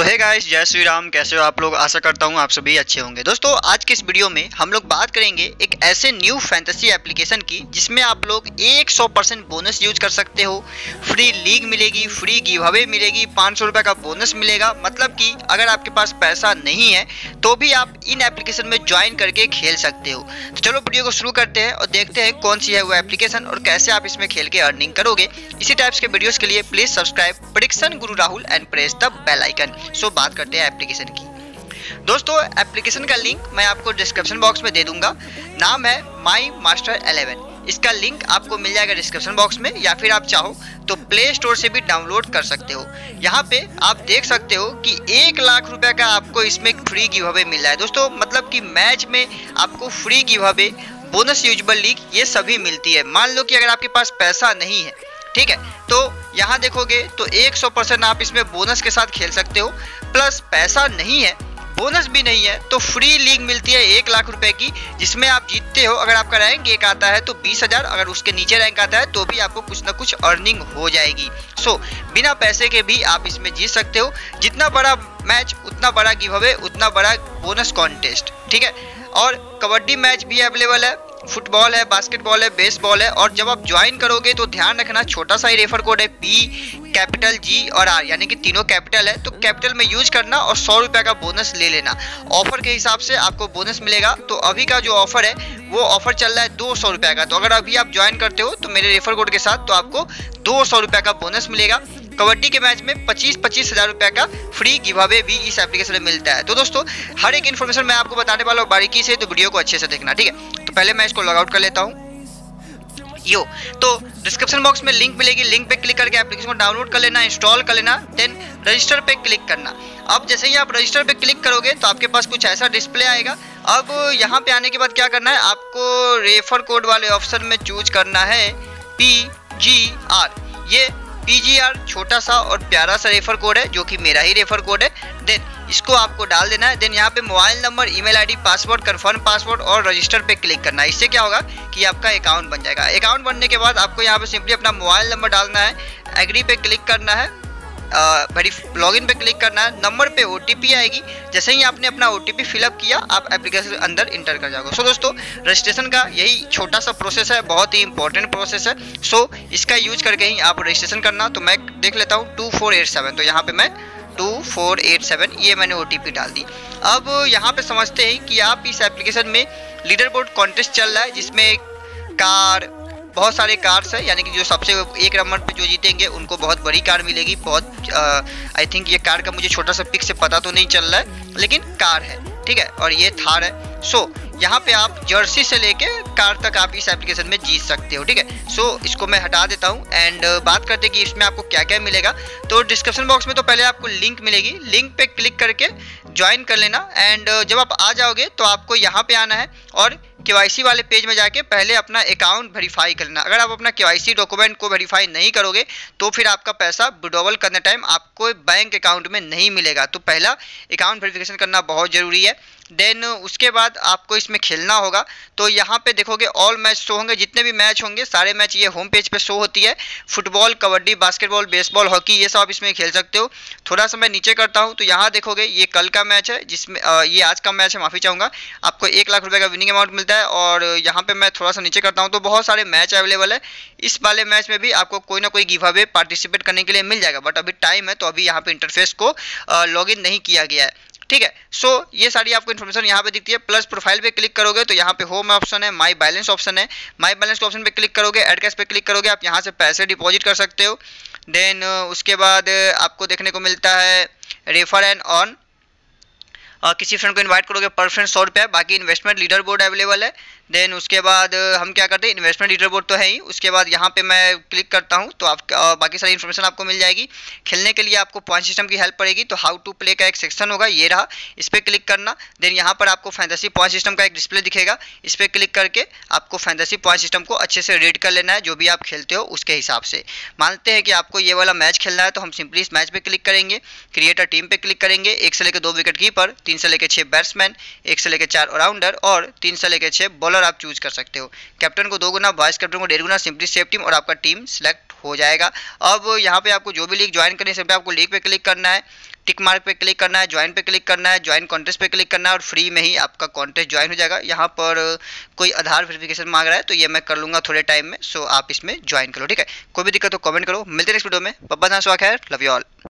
सो है गाइस जय श्री राम, कैसे हो आप लोग? आशा करता हूँ आप सभी अच्छे होंगे। दोस्तों, आज के इस वीडियो में हम लोग बात करेंगे एक ऐसे न्यू फैंटेसी एप्लीकेशन की, जिसमें आप लोग 100 परसेंट बोनस यूज़ कर सकते हो। फ्री लीग मिलेगी फ्री गिव अवे मिलेगी, पाँच सौ का बोनस मिलेगा। मतलब कि अगर आपके पास पैसा नहीं है तो भी आप इन एप्लीकेशन में ज्वाइन करके खेल सकते हो। तो चलो वीडियो को शुरू करते हैं और देखते हैं कौन सी है वो एप्लीकेशन और कैसे आप इसमें खेल के अर्निंग करोगे। इसी टाइप्स के वीडियोज़ के लिए please subscribe prediction Guru Rahul and press the bell icon so बात करते हैं एप्लीकेशन की। दोस्तों एप्लीकेशन का लिंक मैं आपको डिस्क्रिप्शन बॉक्स में दे दूँगा। नाम है माई मास्टर 11 इसका लिंक आपको मिल जाएगा डिस्क्रिप्शन बॉक्स में, या फिर आप चाहो तो प्ले स्टोर से भी डाउनलोड कर सकते हो। यहाँ पे आप देख सकते हो कि एक लाख रुपए का आपको इसमें फ्री गिव अवे मिल रहा है। दोस्तों मतलब कि मैच में आपको free giveaway bonus usable league ये सभी मिलती है। मान लो कि अगर आपके पास पैसा नहीं है ठीक है? तो यहाँ देखोगे तो 100 परसेंट आप इसमें बोनस के साथ खेल सकते हो। प्लस पैसा नहीं है बोनस भी नहीं है तो फ्री लीग मिलती है एक लाख रुपए की, जिसमें आप जीतते हो। अगर आपका रैंक एक आता है तो बीस हज़ार, अगर उसके नीचे रैंक आता है तो भी आपको कुछ ना कुछ अर्निंग हो जाएगी। सो बिना पैसे के भी आप इसमें जीत सकते हो। जितना बड़ा मैच उतना बड़ा गिव अवे उतना बड़ा बोनस कॉन्टेस्ट ठीक है? और कबड्डी मैच भी अवेलेबल है। फुटबॉल है बास्केटबॉल है बेसबॉल है, और जब आप ज्वाइन करोगे तो ध्यान रखना छोटा सा ही रेफर कोड है पी कैपिटल जी और आर यानी कि तीनों कैपिटल है तो कैपिटल में यूज़ करना और सौ रुपये का बोनस ले लेना। ऑफ़र के हिसाब से आपको बोनस मिलेगा तो अभी का जो ऑफ़र है, वो ऑफ़र चल रहा है दो सौ रुपये का। तो अगर अभी आप ज्वाइन करते हो तो मेरे रेफर कोड के साथ तो आपको दो सौ रुपये का बोनस मिलेगा। कबड्डी के मैच में पच्चीस पच्चीस हज़ार रुपये का फ्री गिव अवे भी इस एप्लीकेशन में मिलता है। तो दोस्तों, हर एक इन्फॉर्मेशन मैं आपको बताने वाला हूँ बारीकी से तो वीडियो को अच्छे से देखना, ठीक है? पहले मैं इसको लॉगआउट कर लेता हूँ। यो तो डिस्क्रिप्शन बॉक्स में लिंक मिलेगी लिंक पे क्लिक करके एप्लीकेशन को डाउनलोड कर लेना इंस्टॉल कर लेना देन रजिस्टर पे क्लिक करना। अब जैसे ही आप रजिस्टर पे क्लिक करोगे तो आपके पास कुछ ऐसा डिस्प्ले आएगा। अब यहाँ पे आने के बाद क्या करना है, आपको रेफर कोड वाले ऑप्शन में चूज़ करना है पी जी आर ये पीजीआर छोटा सा और प्यारा सा रेफर कोड है, जो कि मेरा ही रेफर कोड है। इसको आपको डाल देना है। देन यहाँ पे mobile number email ID password confirm password और रजिस्टर पे क्लिक करना है। इससे क्या होगा कि आपका अकाउंट बन जाएगा। अकाउंट बनने के बाद आपको यहाँ पे सिंपली अपना मोबाइल नंबर डालना है। एग्री पे क्लिक करना है। वेरी लॉगिन पे क्लिक करना है। नंबर पे ओटीपी आएगी। जैसे ही आपने अपना ओ फिलअप किया आप एप्लीकेशन के अंदर इंटर कर जाओगे। सो so, दोस्तों रजिस्ट्रेशन का यही छोटा सा प्रोसेस है। बहुत ही इंपॉर्टेंट प्रोसेस है। सो so, इसका यूज़ करके ही आप रजिस्ट्रेशन करना। तो मैं देख लेता हूँ। टू फोर एट सेवन तो यहाँ पे मैं टू फोर एट सेवन ये मैंने ओटीपी डाल दी। अब यहाँ पे समझते हैं कि आप इस एप्लीकेशन में लीडर बोर्ड कॉन्टेस्ट चल रहा है जिसमें कार बहुत सारे कार्स है यानी कि जो सबसे एक नंबर पे जो जीतेंगे उनको बहुत बड़ी कार मिलेगी बहुत आई थिंक ये कार का मुझे छोटा सा पिक से पता तो नहीं चल रहा है लेकिन कार है ठीक है और ये थार है। सो so, यहाँ पे आप जर्सी से लेके कार तक आप इस एप्लीकेशन में जीत सकते हो ठीक है? सो so, इसको मैं हटा देता हूँ एंड बात करते हैं कि इसमें आपको क्या क्या मिलेगा। तो डिस्क्रिप्शन बॉक्स में तो पहले आपको लिंक मिलेगी। लिंक पे क्लिक करके ज्वाइन कर लेना एंड जब आप आ जाओगे तो आपको यहाँ पे आना है और के वाले पेज में जाके पहले अपना अकाउंट वेरीफाई करना। अगर आप अपना के डॉक्यूमेंट को वेरीफाई नहीं करोगे तो फिर आपका पैसा विड्रॉवल करने टाइम आपको बैंक अकाउंट में नहीं मिलेगा। तो पहला अकाउंट वेरीफिकेशन करना बहुत ज़रूरी है। देन उसके बाद आपको इसमें खेलना होगा। तो यहाँ पे देखोगे ऑल मैच शो होंगे, जितने भी मैच होंगे, सारे मैच ये होम पेज पे शो होती है। Football kabaddi basketball baseball hockey ये सब आप इसमें खेल सकते हो। थोड़ा सा मैं नीचे करता हूँ तो यहाँ देखोगे ये कल का मैच है, जिसमें ये आज का मैच है, माफ़ी चाहूँगा। आपको एक लाख रुपये का विनिंग अमाउंट मिलता है और यहाँ पर मैं थोड़ा सा नीचे करता हूँ तो बहुत सारे मैच अवेलेबल है। इस वाले मैच में भी आपको कोई ना कोई गिव अवे पार्टिसिपेट करने के लिए मिल जाएगा बट अभी टाइम है तो अभी यहाँ पर इंटरफेस को लॉग नहीं किया गया है। ठीक है? सो so, ये सारी आपको इन्फॉर्मेशन यहाँ पे दिखती है। प्लस प्रोफ़ाइल पे क्लिक करोगे तो यहाँ पे होम ऑप्शन है माई बैलेंस ऑप्शन है। माई बैलेंस ऑप्शन पे क्लिक करोगे एड कैश पे क्लिक करोगे आप यहाँ से पैसे डिपॉजिट कर सकते हो। देन उसके बाद आपको देखने को मिलता है रेफर एंड ऑन किसी फ्रेंड को इन्वाइट करोगे पर फ्रेंड सौ रुपया। बाकी इन्वेस्टमेंट लीडर बोर्ड अवेलेबल है। देन उसके बाद हम क्या करते हैं इन्वेस्टमेंट लीडर बोर्ड तो है ही। उसके बाद यहाँ पे मैं क्लिक करता हूँ तो आप बाकी सारी इन्फॉर्मेशन आपको मिल जाएगी। खेलने के लिए आपको पॉइंट सिस्टम की हेल्प पड़ेगी तो हाउ टू प्ले का एक सेक्शन होगा, ये रहा। इस पर क्लिक करना। देन यहाँ पर आपको फैंटेसी पॉइंट सिस्टम का एक डिस्प्ले दिखेगा। इस पर क्लिक करके आपको फैंटेसी पॉइंट सिस्टम को अच्छे से रीड कर लेना है, जो भी आप खेलते हो उसके हिसाब से। मानते हैं कि आपको ये वाला मैच खेलना है तो हम सिंपली इस मैच पर क्लिक करेंगे। क्रिएटर टीम पर क्लिक करेंगे। एक से लेकर दो विकेट कीपर तीन से लेकर छः बैट्समैन एक से लेकर चार ऑलराउंडर और तीन से लेकर छः बॉलर कलर आप चूज़ कर सकते हो। कैप्टन को दो गुना वाइस कैप्टन को डेढ़ गुना सिंपली सेफ़ टीम और आपका टीम सिलेक्ट हो जाएगा। अब यहाँ पे आपको जो भी लीग ज्वाइन करनी है सिंपली आपको लीग पे क्लिक करना है टिक मार्क पे क्लिक करना है ज्वाइन पे क्लिक करना है ज्वाइन कॉन्टेस्ट पे क्लिक करना है और फ्री में ही आपका कॉन्टेस्ट ज्वाइन हो जाएगा। यहाँ पर कोई आधार वेरिफिकेशन मांग रहा है तो ये मैं कर लूँगा थोड़े टाइम में सो आप इसमें ज्वाइन करो ठीक है? कोई भी दिक्कत हो कमेंट करो। मिलते हैं नेक्स्ट वीडियो में। पब्बा खैर। Love you all